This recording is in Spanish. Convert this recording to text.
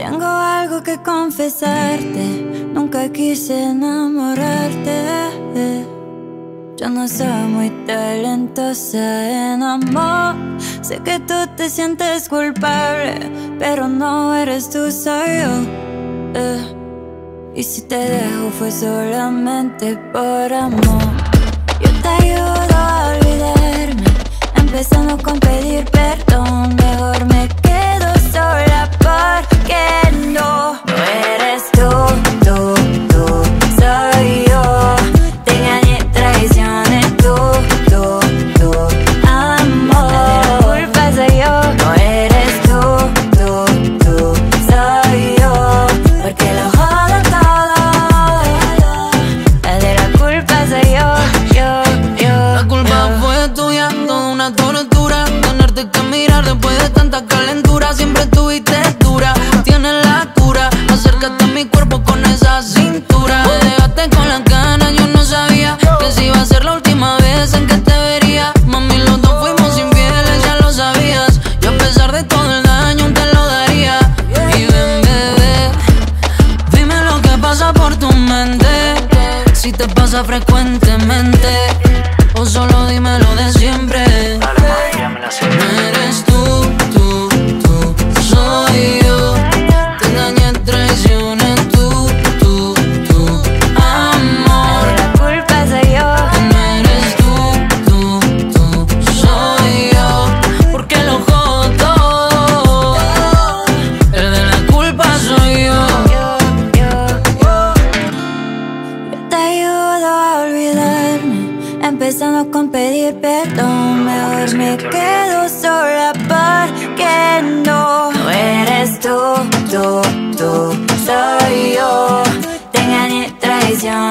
Tengo algo que confesarte, nunca quise enamorarte. Yo no soy muy talentosa en amor. Sé que tú te sientes culpable, pero no eres tú, soy yo. Y si te dejo fue solamente por amor. Yo te ayudo a olvidarme, empezando con pedir perdón. Después de tanta calentura Siempre estuviste dura, tienes la cura Acércate a mi cuerpo con esa cintura. Me dejaste con las ganas, yo no sabía Que si iba a ser la última vez en que te vería. Mami, los dos fuimos infieles, ya lo sabías. Y a pesar de todo el daño te lo daría. Y ven, bebé, dime lo que pasa por tu mente. Si te pasa frecuentemente O solo dime empezando con pedir perdón. Mejor me quedo sola porque no, no eres tú, tú, tú, soy yo. Te engañé, traiciones,